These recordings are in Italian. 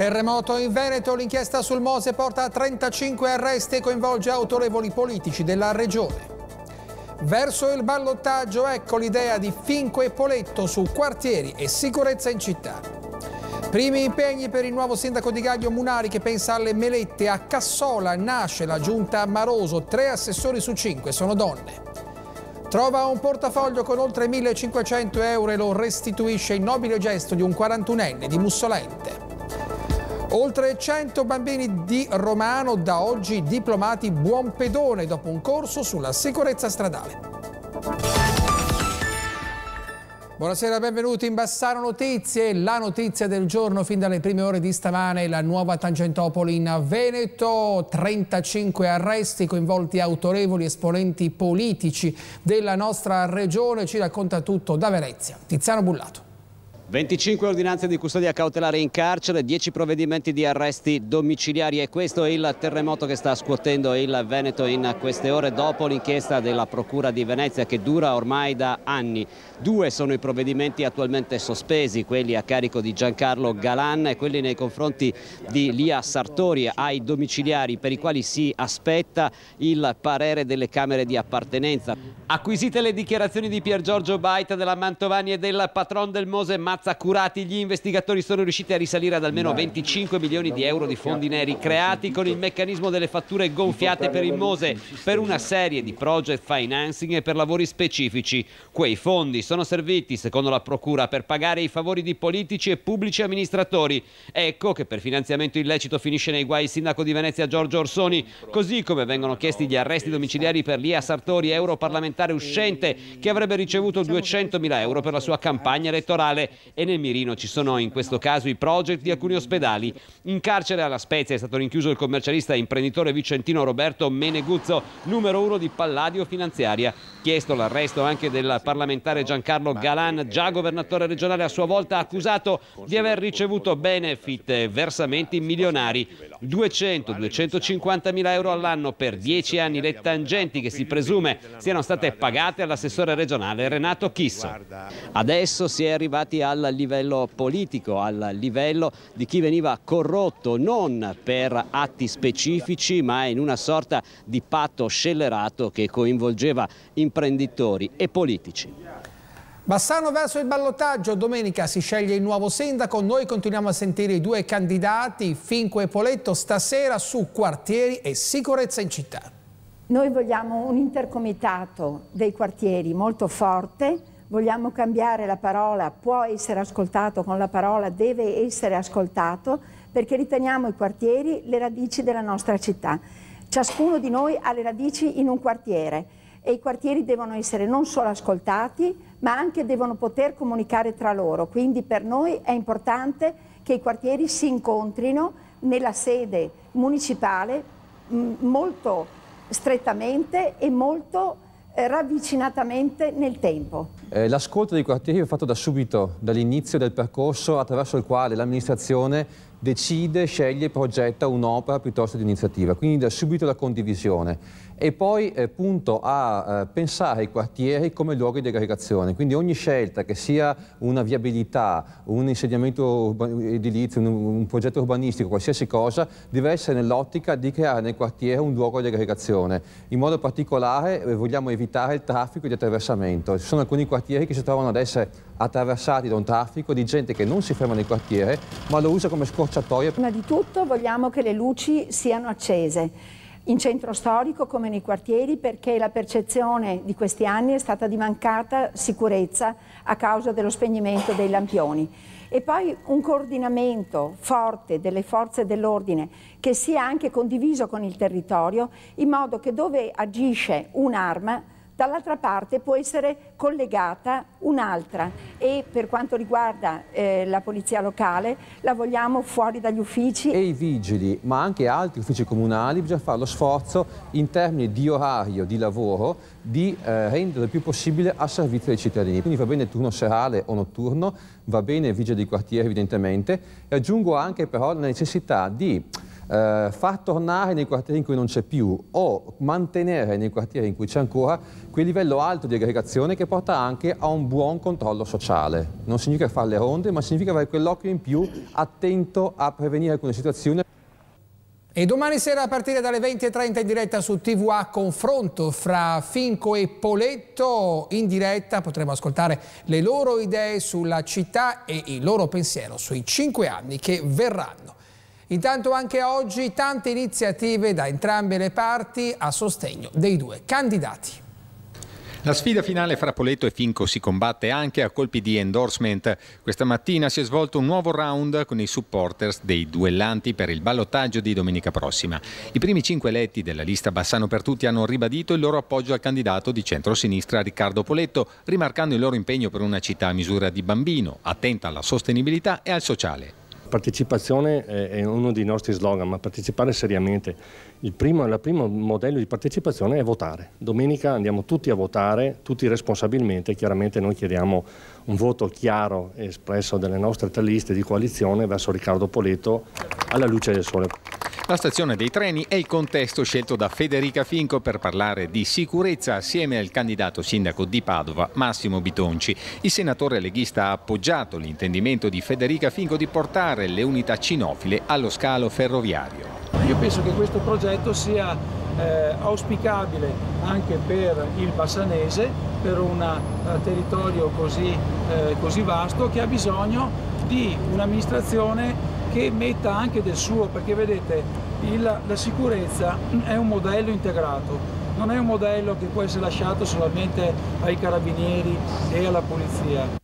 Terremoto in Veneto, l'inchiesta sul Mose porta a 35 arresti e coinvolge autorevoli politici della regione. Verso il ballottaggio ecco l'idea di Finco e Poletto su quartieri e sicurezza in città. Primi impegni per il nuovo sindaco di Gaglio Munari che pensa alle melette. A Cassola nasce la giunta Maroso, tre assessori su cinque sono donne. Trova un portafoglio con oltre 1500 euro e lo restituisce in nobile gesto di un 41enne di Mussolente. Oltre 100 bambini di Romano da oggi diplomati buon pedone dopo un corso sulla sicurezza stradale. Buonasera, benvenuti in Bassano Notizie. La notizia del giorno fin dalle prime ore di stamane, la nuova Tangentopoli in Veneto, 35 arresti coinvolti autorevoli esponenti politici della nostra regione. Ci racconta tutto da Venezia. Tiziano Bullato. 25 ordinanze di custodia cautelare in carcere, 10 provvedimenti di arresti domiciliari e questo è il terremoto che sta scuotendo il Veneto in queste ore dopo l'inchiesta della Procura di Venezia che dura ormai da anni. Due sono i provvedimenti attualmente sospesi, quelli a carico di Giancarlo Galan e quelli nei confronti di Lia Sartori ai domiciliari per i quali si aspetta il parere delle Camere di appartenenza. Acquisite le dichiarazioni di Pier Giorgio Baita della Mantovani e del patron del Mose Mazzoni curati, gli investigatori sono riusciti a risalire ad almeno 25 milioni di euro di fondi neri creati con il meccanismo delle fatture gonfiate per il Mose per una serie di project financing e per lavori specifici. Quei fondi sono serviti, secondo la Procura, per pagare i favori di politici e pubblici amministratori. Ecco che per finanziamento illecito finisce nei guai il sindaco di Venezia Giorgio Orsoni, così come vengono chiesti gli arresti domiciliari per Lia Sartori, europarlamentare uscente, che avrebbe ricevuto 200.000 euro per la sua campagna elettorale e nel mirino ci sono in questo caso i project di alcuni ospedali. In carcere alla Spezia è stato rinchiuso il commercialista e imprenditore vicentino Roberto Meneguzzo, numero uno di Palladio Finanziaria. Chiesto l'arresto anche del parlamentare Giancarlo Galan, già governatore regionale a sua volta accusato di aver ricevuto benefit e versamenti milionari. 200-250 mila euro all'anno per 10 anni le tangenti che si presume siano state pagate all'assessore regionale Renato Chisso. Adesso si è arrivati al livello politico, al livello di chi veniva corrotto non per atti specifici ma in una sorta di patto scellerato che coinvolgeva imprenditori e politici. Bassano verso il ballottaggio, domenica si sceglie il nuovo sindaco, noi continuiamo a sentire i due candidati, Finco e Poletto, stasera su quartieri e sicurezza in città. Noi vogliamo un intercomitato dei quartieri molto forte, vogliamo cambiare la parola, può essere ascoltato con la parola, deve essere ascoltato, perché riteniamo i quartieri le radici della nostra città. Ciascuno di noi ha le radici in un quartiere e i quartieri devono essere non solo ascoltati, ma anche devono poter comunicare tra loro. Quindi per noi è importante che i quartieri si incontrino nella sede municipale molto strettamente e molto eh, ravvicinatamente nel tempo. Eh, l'ascolto dei quartieri è fatto da subito, dall'inizio del percorso attraverso il quale l'amministrazione decide, sceglie progetta un'opera piuttosto di un'iniziativa, quindi da subito la condivisione e poi eh, punto a eh, pensare ai quartieri come luoghi di aggregazione, quindi ogni scelta che sia una viabilità, un insediamento edilizio, un, un progetto urbanistico, qualsiasi cosa, deve essere nell'ottica di creare nel quartiere un luogo di aggregazione. In modo particolare eh, vogliamo evitare il traffico di attraversamento. Ci sono alcuni quartieri che si trovano ad essere attraversati da un traffico di gente che non si ferma nel quartiere ma lo usa come scorciatoia. Prima di tutto vogliamo che le luci siano accese in centro storico come nei quartieri perché la percezione di questi anni è stata di mancata sicurezza a causa dello spegnimento dei lampioni. E poi un coordinamento forte delle forze dell'ordine che sia anche condiviso con il territorio in modo che dove agisce un'arma dall'altra parte può essere collegata un'altra e per quanto riguarda eh, la polizia locale la vogliamo fuori dagli uffici. E i vigili, ma anche altri uffici comunali, bisogna fare lo sforzo in termini di orario di lavoro di eh, rendere il più possibile a servizio dei cittadini. Quindi va bene turno serale o notturno, va bene il vigile di quartiere evidentemente e aggiungo anche però la necessità di eh, far tornare nei quartieri in cui non c'è più o mantenere nei quartieri in cui c'è ancora quel livello alto di aggregazione che porta anche a un buon controllo sociale. Non significa fare le ronde, ma significa avere quell'occhio in più attento a prevenire alcune situazioni. E domani sera a partire dalle 20.30 in diretta su TVA confronto fra Finco e Poletto. In diretta potremo ascoltare le loro idee sulla città e il loro pensiero sui cinque anni che verranno. Intanto anche oggi tante iniziative da entrambe le parti a sostegno dei due candidati. La sfida finale fra Poletto e Finco si combatte anche a colpi di endorsement. Questa mattina si è svolto un nuovo round con i supporters dei duellanti per il ballottaggio di domenica prossima. I primi cinque eletti della lista Bassano per tutti hanno ribadito il loro appoggio al candidato di centrosinistra Riccardo Poletto, rimarcando il loro impegno per una città a misura di bambino, attenta alla sostenibilità e al sociale. Partecipazione è uno dei nostri slogan, ma partecipare seriamente. Il primo, il primo, modello di partecipazione è votare. Domenica andiamo tutti a votare, tutti responsabilmente. Chiaramente noi chiediamo un voto chiaro e espresso dalle nostre tre liste di coalizione verso Riccardo Poletto alla luce del sole. La stazione dei treni è il contesto scelto da Federica Finco per parlare di sicurezza assieme al candidato sindaco di Padova Massimo Bitonci. Il senatore leghista ha appoggiato l'intendimento di Federica Finco di portare le unità cinofile allo scalo ferroviario. Io penso che questo progetto sia eh, auspicabile anche per il Bassanese, per un uh, territorio così, eh, così vasto che ha bisogno di un'amministrazione che metta anche del suo, perché vedete il, la sicurezza è un modello integrato, non è un modello che può essere lasciato solamente ai carabinieri e alla polizia.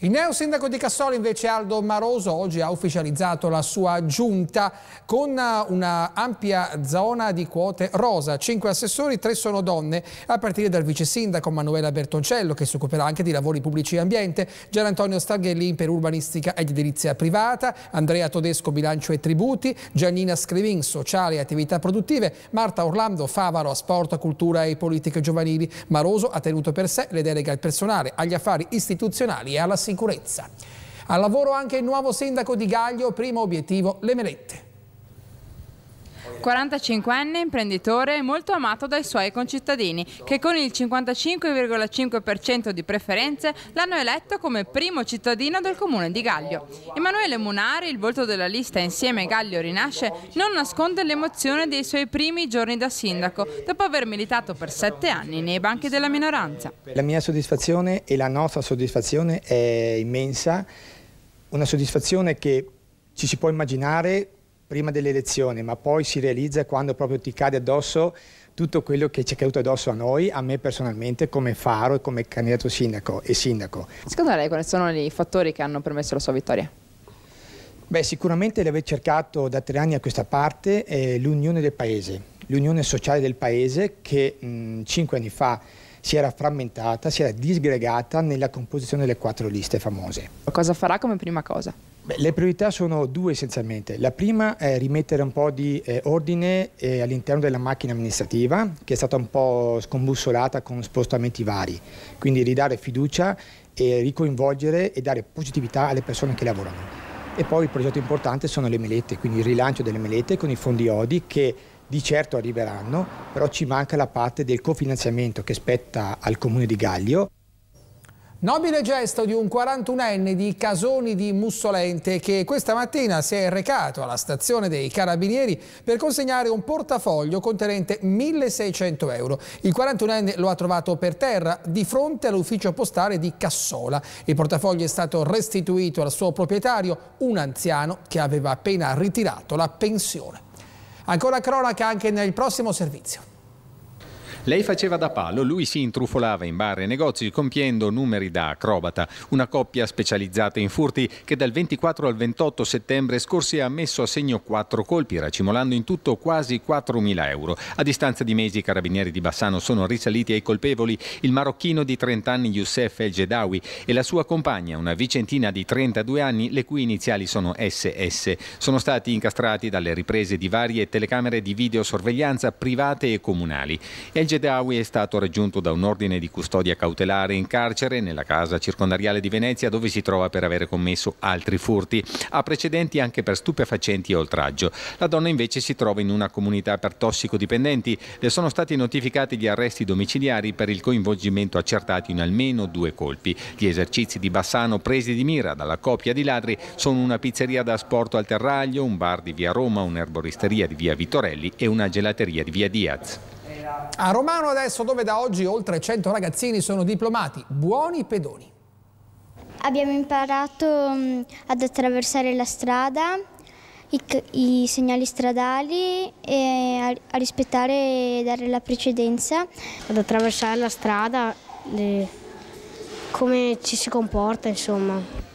Il neo sindaco di Cassolo invece Aldo Maroso oggi ha ufficializzato la sua giunta con una ampia zona di quote rosa. Cinque assessori, tre sono donne, a partire dal vice sindaco Manuela Bertoncello che si occuperà anche di lavori pubblici e ambiente, Gian Antonio Staghelli per urbanistica ed edilizia privata, Andrea Todesco bilancio e tributi, Giannina Scrivin sociale e attività produttive, Marta Orlando Favaro sport, cultura e politiche giovanili. Maroso ha tenuto per sé le deleghe al personale, agli affari istituzionali e alla sicurezza. Al lavoro anche il nuovo sindaco di Gaglio, primo obiettivo le melette. 45enne imprenditore molto amato dai suoi concittadini che con il 55,5% di preferenze l'hanno eletto come primo cittadino del comune di Gaglio. Emanuele Munari, il volto della lista Insieme Gaglio Rinasce, non nasconde l'emozione dei suoi primi giorni da sindaco dopo aver militato per sette anni nei banchi della minoranza. La mia soddisfazione e la nostra soddisfazione è immensa, una soddisfazione che ci si può immaginare prima delle elezioni, ma poi si realizza quando proprio ti cade addosso tutto quello che ci è caduto addosso a noi, a me personalmente, come faro e come candidato sindaco e sindaco. Secondo lei quali sono i fattori che hanno permesso la sua vittoria? Beh, sicuramente l'aver cercato da tre anni a questa parte è l'unione del paese, l'unione sociale del paese che mh, cinque anni fa si era frammentata, si era disgregata nella composizione delle quattro liste famose. Cosa farà come prima cosa? Beh, le priorità sono due essenzialmente. La prima è rimettere un po' di eh, ordine eh, all'interno della macchina amministrativa che è stata un po' scombussolata con spostamenti vari, quindi ridare fiducia e ricoinvolgere e dare positività alle persone che lavorano. E poi il progetto importante sono le melette, quindi il rilancio delle melette con i fondi ODI che di certo arriveranno, però ci manca la parte del cofinanziamento che spetta al comune di Gaglio. Nobile gesto di un 41enne di Casoni di Mussolente che questa mattina si è recato alla stazione dei Carabinieri per consegnare un portafoglio contenente 1600 euro. Il 41enne lo ha trovato per terra di fronte all'ufficio postale di Cassola. Il portafoglio è stato restituito al suo proprietario, un anziano che aveva appena ritirato la pensione. Ancora cronaca anche nel prossimo servizio. Lei faceva da palo, lui si intrufolava in bar e negozi compiendo numeri da acrobata. Una coppia specializzata in furti che dal 24 al 28 settembre scorsi ha messo a segno quattro colpi, racimolando in tutto quasi 4.000 euro. A distanza di mesi i carabinieri di Bassano sono risaliti ai colpevoli, il marocchino di 30 anni Youssef El Gedawi e la sua compagna, una vicentina di 32 anni, le cui iniziali sono SS. Sono stati incastrati dalle riprese di varie telecamere di videosorveglianza private e comunali. El Gedawi è stato raggiunto da un ordine di custodia cautelare in carcere nella casa circondariale di Venezia dove si trova per avere commesso altri furti. Ha precedenti anche per stupefacenti e oltraggio. La donna invece si trova in una comunità per tossicodipendenti. Le sono stati notificati gli arresti domiciliari per il coinvolgimento accertato in almeno due colpi. Gli esercizi di Bassano presi di mira dalla coppia di ladri sono una pizzeria da sport al Terraglio, un bar di via Roma, un'erboristeria di via Vittorelli e una gelateria di via Diaz. A Romano adesso dove da oggi oltre 100 ragazzini sono diplomati, buoni pedoni. Abbiamo imparato mm, ad attraversare la strada, i, i segnali stradali e a, a, rispettare e dare la precedenza. Ad attraversare la strada, le, come ci si comporta insomma.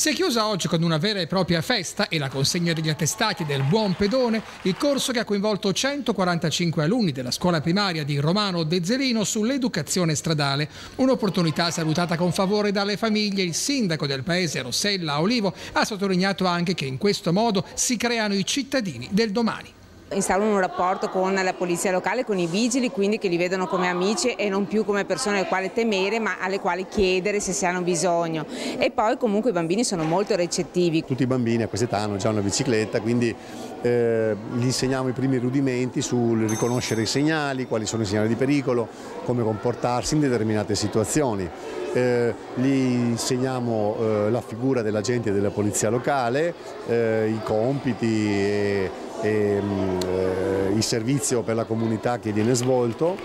Si è chiusa oggi con una vera e propria festa e la consegna degli attestati del Buon Pedone, il corso che ha coinvolto 145 alunni della scuola primaria di Romano Dezzerino sull'educazione stradale. Un'opportunità salutata con favore dalle famiglie. Il sindaco del paese Rossella Olivo ha sottolineato anche che in questo modo si creano i cittadini del domani instaurano un rapporto con la polizia locale, con i vigili, quindi che li vedono come amici e non più come persone alle quali temere ma alle quali chiedere se si hanno bisogno. E poi comunque i bambini sono molto recettivi. Tutti i bambini a quest'età hanno già una bicicletta, quindi eh, gli insegniamo i primi rudimenti sul riconoscere i segnali, quali sono i segnali di pericolo, come comportarsi in determinate situazioni. Eh, gli insegniamo eh, la figura dell'agente della polizia locale, eh, i compiti e e mm, eh, il servizio per la comunità che viene svolto.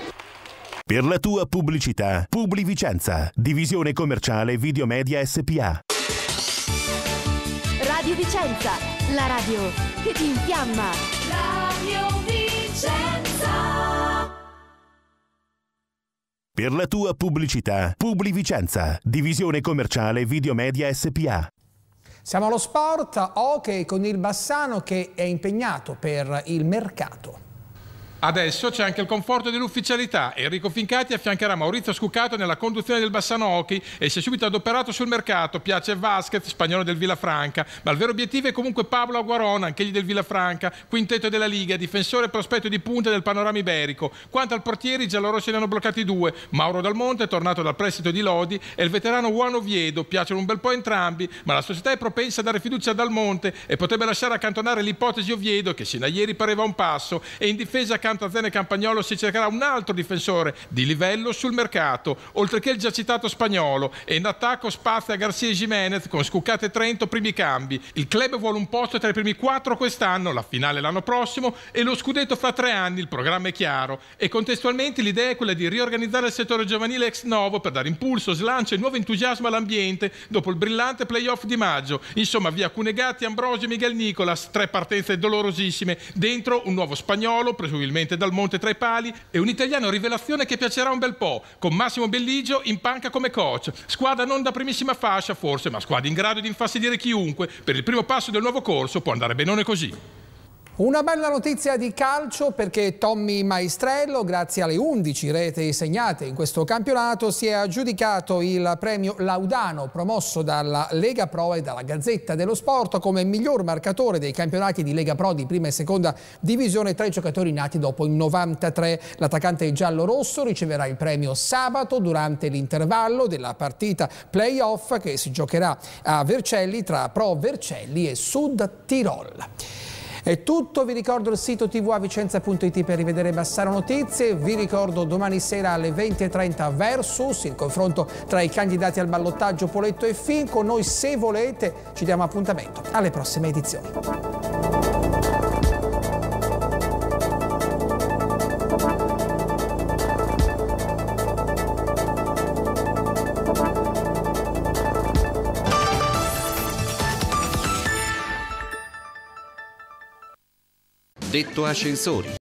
Per la tua pubblicità, Publi Vicenza, divisione commerciale Videomedia SPA. Radio Vicenza, la radio che ti infiamma. Radio Vicenza. Per la tua pubblicità, Publi Vicenza, divisione commerciale Videomedia SPA. Siamo allo sport, ok con il Bassano che è impegnato per il mercato. Adesso c'è anche il conforto dell'ufficialità. Enrico Fincati affiancherà Maurizio Scucato nella conduzione del Bassano Hockey e si è subito adoperato sul mercato. Piace Vasquez, spagnolo del Villafranca, ma il vero obiettivo è comunque Pablo Aguaron, anch'egli del Villafranca, quintetto della Liga, difensore e prospetto di punta del panorama iberico. Quanto al portiere, i giallorossi ne hanno bloccati due. Mauro Dalmonte, tornato dal prestito di Lodi, e il veterano Juan Oviedo. Piacciono un bel po' entrambi, ma la società è propensa a dare fiducia a Dalmonte e potrebbe lasciare accantonare l'ipotesi Oviedo, che sino a ieri pareva un passo, e in difesa accanto accanto a Campagnolo si cercherà un altro difensore di livello sul mercato, oltre che il già citato spagnolo. E in attacco spazia Garcia Jimenez con Scuccate Trento primi cambi. Il club vuole un posto tra i primi quattro quest'anno, la finale l'anno prossimo e lo scudetto fra tre anni, il programma è chiaro. E contestualmente l'idea è quella di riorganizzare il settore giovanile ex novo per dare impulso, slancio e nuovo entusiasmo all'ambiente dopo il brillante playoff di maggio. Insomma, via Cunegatti, Ambrosio e Miguel Nicolas, tre partenze dolorosissime. Dentro un nuovo spagnolo, presumibilmente direttamente dal Monte tra i pali e un italiano rivelazione che piacerà un bel po', con Massimo Belligio in panca come coach. Squadra non da primissima fascia forse, ma squadra in grado di infastidire chiunque. Per il primo passo del nuovo corso può andare benone così. Una bella notizia di calcio perché Tommy Maestrello, grazie alle 11 reti segnate in questo campionato, si è aggiudicato il premio Laudano promosso dalla Lega Pro e dalla Gazzetta dello Sport come miglior marcatore dei campionati di Lega Pro di prima e seconda divisione tra i giocatori nati dopo il 93. L'attaccante giallo-rosso riceverà il premio sabato durante l'intervallo della partita playoff che si giocherà a Vercelli tra Pro Vercelli e Sud Tirol. È tutto, vi ricordo il sito tvavicenza.it per rivedere Bassano Notizie, vi ricordo domani sera alle 20.30 Versus, il confronto tra i candidati al ballottaggio Poletto e Fin, con noi se volete ci diamo appuntamento alle prossime edizioni. Detto ascensori.